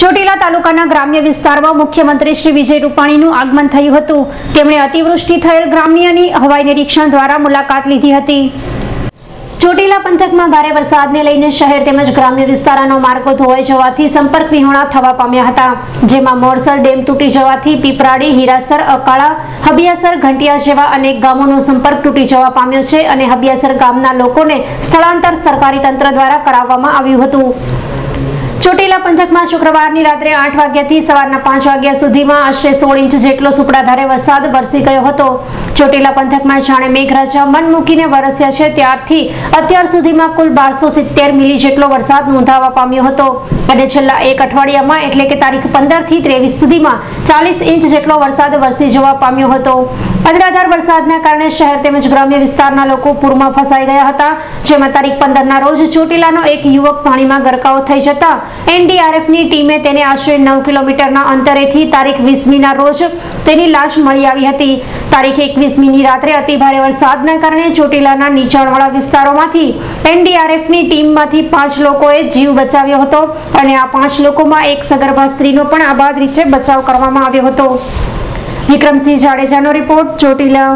ચોટીલા તાલુકાના ગ્રામ્ય વિસ્તારમાં મુખ્યમંત્રી શ્રી વિજય રૂપાણીનું આગમન થયું હતું. તેમણે અતિવૃષ્ટિ થયેલ ગ્રામ્યની હવાઈ નિરીક્ષણ દ્વારા મુલાકાત લીધી હતી. ચોટીલા પંથકમાં ભારે વરસાદને લઈને શહેર તેમજ ગ્રામ્ય વિસ્તારોનો માર્ગો ધોવાઈ જવાથી સંપર્ક વિહોણા થવા પામ્યા હતા. જેમાં મોરસલ ડેમ તૂટી જવાથી પીપરાડી, હીરાસર, અકાળા, હબિયાસર, ઘંટિયા જેવા અનેક ગામોનો સંપર્ક તૂટી જવા પામ્યો છે અને હબિયાસર ગામના લોકોને સ્થળાંતર સરકારી તંત્ર દ્વારા કરાવવામાં આવ્યું હતું. ચોટીલા પંથકમાં શુક્રવારની રાત્રે આઠ વાગ્યાથી સવારના પાંચ વાગ્યા સુધીમાં આશરે સોળ ઇંચ જેટલો સુપડાધારે વરસાદ વરસી ગયો હતો. ચોટીલા પંથકમાં જાણે મેઘરાજા મન મૂકીને વરસ્યા છે, ત્યારથી અત્યાર સુધીમાં કુલ બારસો સિત્તેર મિલી જેટલો વરસાદ નોંધાવા પામ્યો હતો. અને છેલ્લા એક અઠવાડિયામાં એટલે કે તારીખ પંદરથી ત્રેવીસ સુધીમાં ચાલીસ ઇંચ જેટલો વરસાદ વરસી જવા પામ્યો હતો. અનરાધાર વરસાદના કારણે શહેર તેમજ ગ્રામ્ય વિસ્તારના લોકો પૂરમાં ફસાઈ ગયા હતા. જેમાં તારીખ પંદરના રોજ ચોટીલાનો એક યુવક પાણીમાં ગરકાવ થઈ જતા એનડીઆરએફની ટીમે તેને આશરે નવ કિલોમીટરના અંતરેથી તારીખ વીસમીના રોજ તેની લાશ મળી આવી હતી. તારીખ એકવીસમીની રાત્રે અતિભારે વરસાદના કારણે ચોટીલાના નીચાણવાળા વિસ્તારોમાંથી એનડીઆરએફની ટીમમાંથી પાંચ લોકોએ જીવ બચાવ્યો હતો અને આ પાંચ લોકોમાં એક સગર્ભા સ્ત્રીનો પણ આબાદ રીતે બચાવ કરવામાં આવ્યો હતો. વિક્રમસિંહ જાડેજાનો રિપોર્ટ ચોટીલા.